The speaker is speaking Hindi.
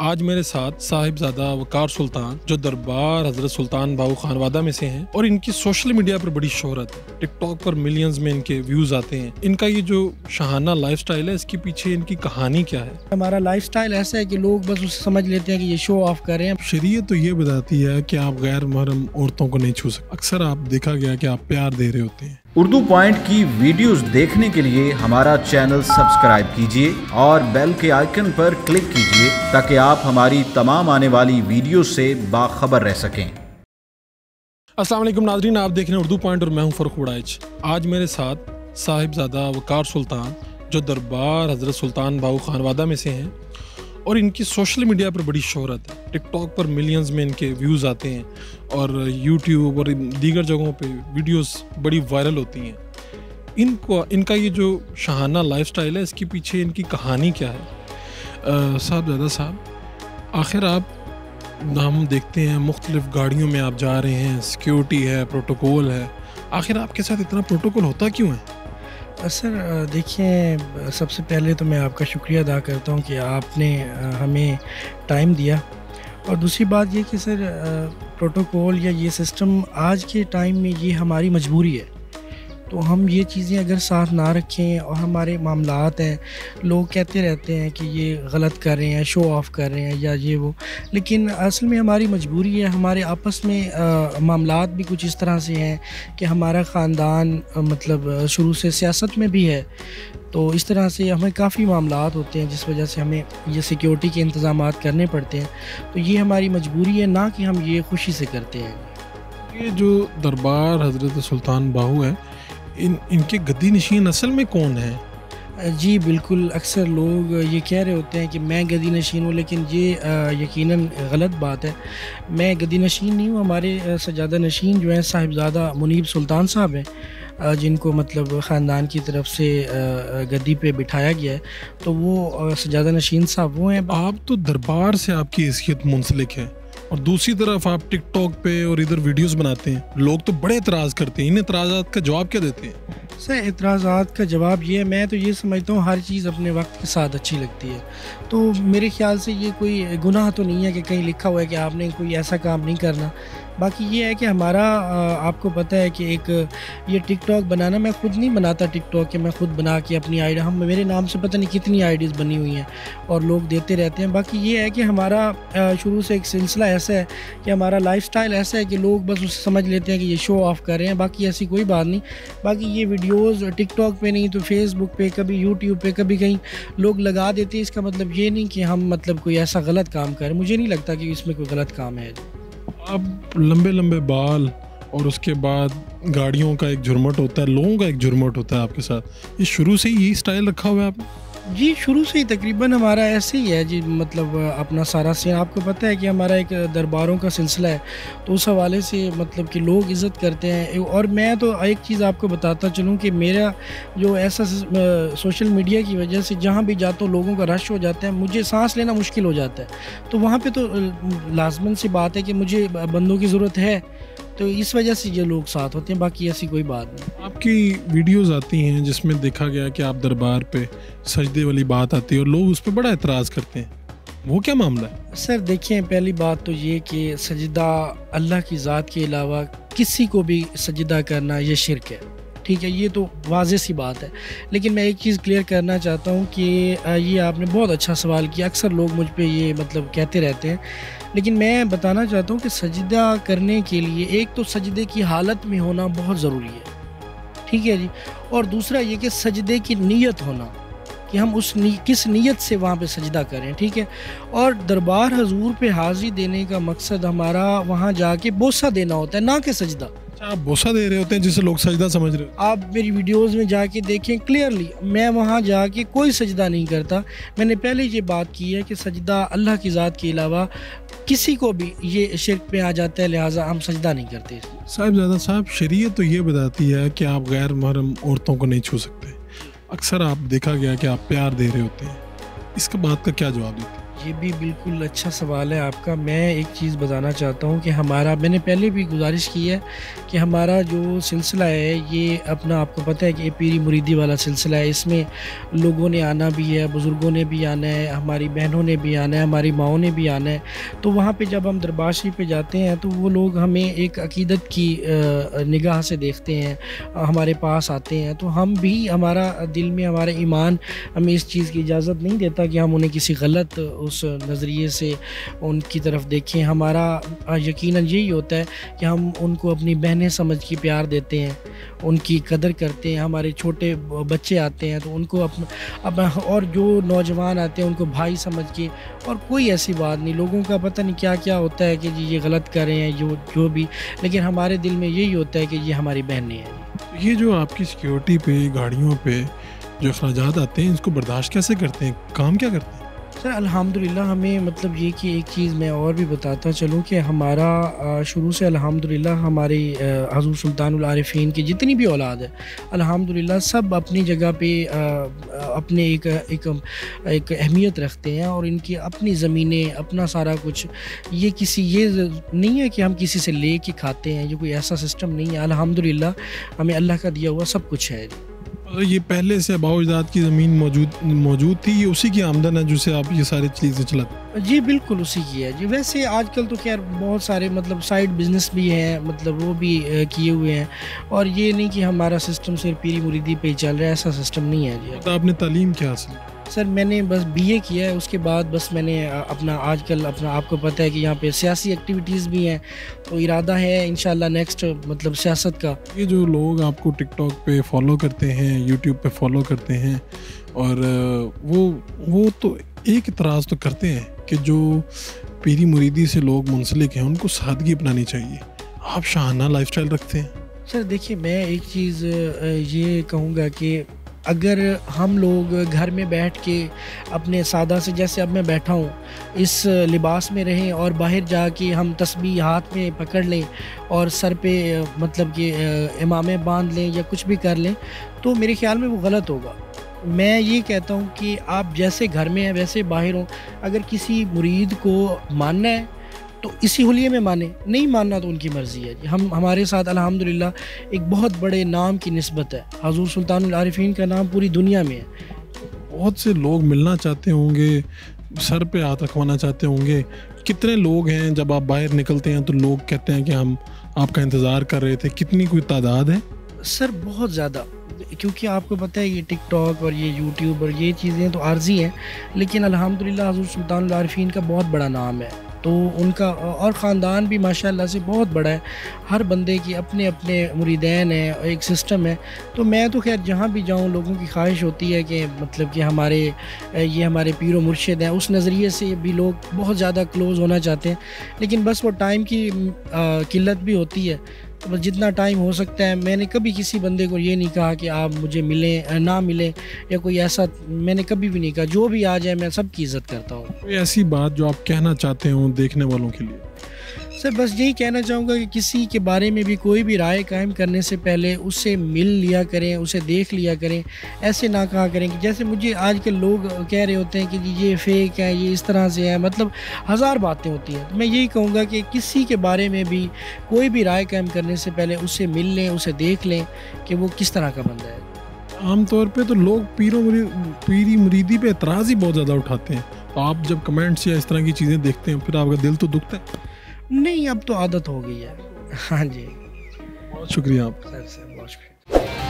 आज मेरे साथ साहिबजादा वकार सुल्तान जो दरबार हज़रत सुल्तान बाबू खानवादा में से हैं और इनकी सोशल मीडिया पर बड़ी शोहरत है टिकटॉक पर मिलियंस में इनके व्यूज़ आते हैं। इनका ये जो शाहाना लाइफस्टाइल है इसके पीछे इनकी कहानी क्या है? हमारा लाइफस्टाइल ऐसा है कि लोग बस उसे समझ लेते हैं कि ये शो ऑफ़ कर रहे हैं। शरीयत तो ये बताती है कि आप गैर महरम औरतों को नहीं छू सकते। अक्सर आप देखा गया कि आप प्यार दे रहे होते हैं। उर्दू पॉइंट की वीडियोस देखने के लिए हमारा चैनल सब्सक्राइब कीजिए और बेल के आइकन पर क्लिक कीजिए ताकि आप हमारी तमाम आने वाली वीडियो से बाखबर रह सकें। वालेकुम नाजरीन, आप देख रहे हैं उर्दू पॉइंट और मैं हूँ फरुख उड़ाइच आज मेरे साथ साहिबजादा वकार सुल्तान, जो दरबार हज़रत सुल्तान बाबू खानवादा में से हैं, और इनकी सोशल मीडिया पर बड़ी शोहरत है। टिकटॉक पर मिलियंस में इनके व्यूज़ आते हैं। और यूट्यूब और दीगर जगहों पे वीडियोस बड़ी वायरल होती हैं। इनको, इनका ये जो शाहाना लाइफस्टाइल है, इसके पीछे इनकी कहानी क्या है? साहब दादा साहब, आखिर आप हम देखते हैं, मुख्तलिफ़ गाड़ियों में आप जा रहे हैं सिक्योरिटी है प्रोटोकॉल है। आखिर आपके साथ इतना प्रोटोकॉल होता क्यों है? सर देखिए, सबसे पहले तो मैं आपका शुक्रिया अदा करता हूँ कि आपने हमें टाइम दिया। और दूसरी बात ये कि सर प्रोटोकॉल या ये सिस्टम आज के टाइम में ये हमारी मजबूरी है। तो हम ये चीज़ें अगर साथ ना रखें और हमारे मामलात हैं, लोग कहते रहते हैं कि ये गलत कर रहे हैं शो ऑफ़ कर रहे हैं या ये वो, लेकिन असल में हमारी मजबूरी है, हमारे आपस में मामलात भी कुछ इस तरह से हैं कि हमारा ख़ानदान मतलब शुरू से सियासत में भी है। तो इस तरह से हमें काफ़ी मामला होते हैं जिस वजह से हमें ये सिक्योरिटी के इंतज़ाम करने पड़ते हैं। तो ये हमारी मजबूरी है ना कि हम ये खुशी से करते हैं। ये जो दरबार हज़रत सुल्तान बाहू है इन इनके गद्दी नशीन असल में कौन है? जी बिल्कुल अक्सर लोग ये कह रहे होते हैं कि मैं गदी नशीन हूँ लेकिन ये यकीनन गलत बात है। मैं गदी नशीन नहीं हूँ हमारे सजादा नशीन जो हैं साहिबजादा मुनीब सुल्तान साहब हैं। जिनको मतलब ख़ानदान की तरफ़ से गद्दी पे बिठाया गया है तो वो सजादा नशीन साहब वो हैं। आप तो दरबार से आपकी हैसियत मुंसलिक है और दूसरी तरफ़ आप टिकटॉक पे और इधर वीडियोस बनाते हैं। लोग तो बड़े एतराज़ करते हैं। इन एतराज़ात का जवाब क्या देते हैं? सर एतराज़ात का जवाब ये है, मैं तो ये समझता हूँ हर चीज़ अपने वक्त के साथ अच्छी लगती है। तो मेरे ख्याल से ये कोई गुनाह तो नहीं है कि कहीं लिखा हुआ है कि आपने कोई ऐसा काम नहीं करना। बाकी ये है कि हमारा आपको पता है कि एक ये टिकटॉक बनाना, मैं ख़ुद नहीं बनाता टिकटॉक के मैं ख़ुद बना के अपनी आई हम मेरे नाम से पता नहीं कितनी आईडीज़ बनी हुई हैं और लोग देते रहते हैं। बाकी ये है कि हमारा शुरू से एक सिलसिला ऐसा है कि हमारा लाइफ ऐसा है कि लोग बस उसे समझ लेते हैं कि ये शो ऑफ़ कर रहे हैं, बाकी ऐसी कोई बात नहीं। बाकी ये वीडियोज़ टिकटॉक पे नहीं तो फेसबुक पे कभी यूट्यूब पे कभी कहीं लोग लगा देते हैं। इसका मतलब ये नहीं कि हम मतलब कोई ऐसा गलत काम करें मुझे नहीं लगता कि इसमें कोई गलत काम है। अब लंबे लंबे बाल और उसके बाद गाड़ियों का एक झुरमट होता है, लोगों का एक झुरमट होता है आपके साथ। ये शुरू से ही यही स्टाइल रखा हुआ है आपने? जी, शुरू से ही तकरीबन हमारा ऐसे ही है जी मतलब अपना सारा सीन आपको पता है कि हमारा एक दरबारों का सिलसिला है तो उस हवाले से मतलब कि लोग इज़्ज़त करते हैं। और मैं तो एक चीज़ आपको बताता चलूँ कि मेरा जो ऐसा सोशल मीडिया की वजह से जहाँ भी जाता हूँ, लोगों का रश हो जाता है, मुझे सांस लेना मुश्किल हो जाता है। तो वहाँ पर तो लाजमन सी बात है कि मुझे बंदों की ज़रूरत है। तो इस वजह से ये लोग साथ होते हैं बाकी ऐसी कोई बात नहीं। आपकी वीडियोस आती हैं जिसमें देखा गया कि आप दरबार पे सजदे वाली बात आती है और लोग उस पर बड़ा एतराज़ करते हैं। वो क्या मामला है? सर देखें पहली बात तो ये कि सजदा अल्लाह की ज़ात के अलावा किसी को भी सजदा करना ये शिरक है। ठीक है ये तो वाज सी बात है। लेकिन मैं एक चीज़ क्लियर करना चाहता हूँ कि ये आपने बहुत अच्छा सवाल किया। अक्सर लोग मुझ पर ये मतलब कहते रहते हैं। लेकिन मैं बताना चाहता हूँ कि सजदा करने के लिए एक तो सजदे की हालत में होना बहुत ज़रूरी है। ठीक है जी? और दूसरा ये कि सजदे की नीयत होना कि हम उस नी, किस नीयत से वहाँ पे सजदा करें ठीक है? और दरबार हजूर पे हाजिरी देने का मकसद हमारा वहाँ जाके बोसा देना होता है ना कि सजदा। आप बोसा दे रहे होते हैं जिसे लोग सजदा समझ रहे हो? आप मेरी वीडियोस में जाके देखें क्लियरली मैं वहाँ जाके कोई सजदा नहीं करता। मैंने पहले ये बात की है कि सजदा अल्लाह की ज़ात के अलावा किसी को भी ये शिरक पे आ जाता है लिहाजा हम सजदा नहीं करते साहब ज़्यादा साहब शरीय तो ये बताती है कि आप गैर महरम औरतों को नहीं छू सकते। अक्सर आप देखा गया कि आप प्यार दे रहे होते हैं। इसका बात का क्या जवाब देते हैं? ये भी बिल्कुल अच्छा सवाल है आपका। मैं एक चीज़ बताना चाहता हूँ कि हमारा, मैंने पहले भी गुजारिश की है कि हमारा जो सिलसिला है, ये अपना आपको पता है कि ये पीरी मुरीदी वाला सिलसिला है। इसमें लोगों ने आना भी है, बुज़ुर्गों ने भी आना है, हमारी बहनों ने भी आना है, हमारी माओ ने भी आना है। तो वहाँ पर जब हम दरबार शरीफ पे जाते हैं तो वो लोग हमें एक अकीदत की निगाह से देखते हैं, हमारे पास आते हैं। तो हम भी हमारा दिल में, हमारा ईमान हमें इस चीज़ की इजाज़त नहीं देता कि हम उन्हें किसी गलत उस नज़रिए से उनकी तरफ़ देखें। हमारा यकीन यही होता है कि हम उनको अपनी बहनें समझ के प्यार देते हैं, उनकी कदर करते हैं। हमारे छोटे बच्चे आते हैं तो उनको अपना अपना और जो नौजवान आते हैं उनको भाई समझ के, और कोई ऐसी बात नहीं। लोगों का पता नहीं क्या क्या होता है कि जी ये गलत कर रहे हैं, जो जो भी, लेकिन हमारे दिल में यही होता है कि ये हमारी बहनें हैं। ये जो आपकी सिक्योरिटी पे, गाड़ियों पे जो अखराज आते हैं, इसको बर्दाश्त कैसे करते हैं? काम क्या करते हैं? सर अल्हम्दुलिल्लाह, हमें मतलब ये कि एक चीज़ मैं और भी बताता चलूँ कि हमारा शुरू से अल्हम्दुलिल्लाह हमारे हजूर सुल्तान आरिफीन की जितनी भी औलाद है, अल्हम्दुलिल्लाह सब अपनी जगह पे अपने एक एक एक अहमियत रखते हैं और इनकी अपनी ज़मीनें, अपना सारा कुछ, ये किसी, ये नहीं है कि हम किसी से ले के खाते हैं, ये कोई ऐसा सिस्टम नहीं है। अल्हम्दुलिल्लाह, हमें अल्लाह का दिया हुआ सब कुछ है। ये पहले से अबाउजाद की ज़मीन मौजूद मौजूद थी ये उसी की आमदन है जिससे आप ये सारी चीज़ें चलाते जी बिल्कुल उसी की है। जी वैसे आजकल तो खैर बहुत सारे मतलब साइड बिज़नेस भी हैं मतलब वो भी किए हुए हैं। और ये नहीं कि हमारा सिस्टम सिर्फ़ पीरी मुरीदी पे चल रहा है ऐसा सिस्टम नहीं है जी। तो आपने तालीम क्या हासिल सर मैंने बस बीए किया है उसके बाद बस मैंने अपना आजकल अपना आपको पता है कि यहाँ पे सियासी एक्टिविटीज़ भी हैं तो इरादा है इन नेक्स्ट मतलब सियासत का। ये जो लोग आपको टिकटॉक पे फॉलो करते हैं यूट्यूब पे फॉलो करते हैं और वो वो तो एक इतराज़ तो करते हैं कि जो पीरी मुरीदी से लोग मुंसलिक हैं उनको सादगी अपनानी चाहिए। आप शाहाना लाइफ रखते हैं। सर देखिए मैं एक चीज़ ये कहूँगा कि अगर हम लोग घर में बैठ के अपने सादा से, जैसे अब मैं बैठा हूँ, इस लिबास में रहें और बाहर जा के हम तस्बी हाथ में पकड़ लें और सर पे मतलब कि इमामे बाँध लें या कुछ भी कर लें तो मेरे ख्याल में वो गलत होगा। मैं ये कहता हूँ कि आप जैसे घर में हैं, वैसे बाहर हों। अगर किसी मुरीद को मानना है तो इसी हुलिये में माने। नहीं मानना तो उनकी मर्ज़ी है। हम हमारे साथ अल्हम्दुलिल्लाह एक बहुत बड़े नाम की नस्बत है। हजूर सुल्तान आरिफीन का नाम पूरी दुनिया में है। बहुत से लोग मिलना चाहते होंगे सर पे हाथ रखवाना चाहते होंगे। कितने लोग हैं जब आप बाहर निकलते हैं तो लोग कहते हैं कि हम आपका इंतज़ार कर रहे थे। कितनी कोई तादाद है? सर बहुत ज़्यादा। क्योंकि आपको पता है ये टिकटॉक और ये यूट्यूब और ये चीज़ें तो आर्जी हैं। लेकिन अल्हम्दुलिल्लाह हजूर सुल्तान आरिफीन का बहुत बड़ा नाम है। तो उनका और ख़ानदान भी माशाल्लाह से बहुत बड़ा है। हर बंदे की अपने अपने मुरीदैन है, एक सिस्टम है। तो मैं तो खैर जहाँ भी जाऊँ, लोगों की ख्वाहिश होती है कि मतलब कि हमारे ये हमारे पीर मुर्शद हैं। उस नज़रिए से भी लोग बहुत ज़्यादा क्लोज़ होना चाहते हैं। लेकिन बस वो टाइम की किल्लत भी होती है। तो बस जितना टाइम हो सकता है, मैंने कभी किसी बंदे को ये नहीं कहा कि आप मुझे मिलें ना मिलें, या कोई ऐसा, मैंने कभी भी नहीं कहा। जो भी आ जाए, मैं सबकी इज़्ज़त करता हूँ। ऐसी बात जो आप कहना चाहते हो देखने वालों के लिए? सर, बस यही कहना चाहूँगा कि किसी के बारे में भी कोई भी राय कायम करने से पहले उससे मिल लिया करें, उसे देख लिया करें, ऐसे ना कहा करें कि जैसे मुझे आजकल लोग कह रहे होते हैं कि ये फेक है, ये इस तरह से है मतलब हज़ार बातें होती हैं। तो मैं यही कहूँगा कि किसी के बारे में भी कोई भी राय कायम करने से पहले उससे मिल लें, उसे देख लें कि वो किस तरह का बंदा है। आमतौर पे तो लोग पीरों पीरी मुरीदी पे एतराज़ ही बहुत ज़्यादा उठाते हैं। तो आप जब कमेंट्स या इस तरह की चीज़ें देखते हैं, फिर आपका दिल तो दुखता है। नहीं अब तो आदत हो गई है। हाँ जी। बहुत शुक्रिया आप सर सर बहुत शुक्रिया।